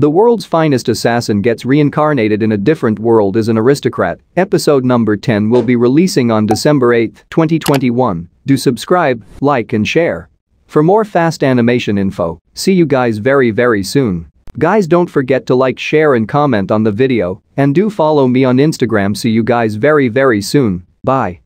The world's finest assassin gets reincarnated in a different world as an aristocrat. Episode number 10 will be releasing on December 8, 2021. Do subscribe, like and share. For more fast animation info, see you guys very very soon. Guys don't forget to like share and comment on the video and do follow me on Instagram see you guys very very soon. Bye.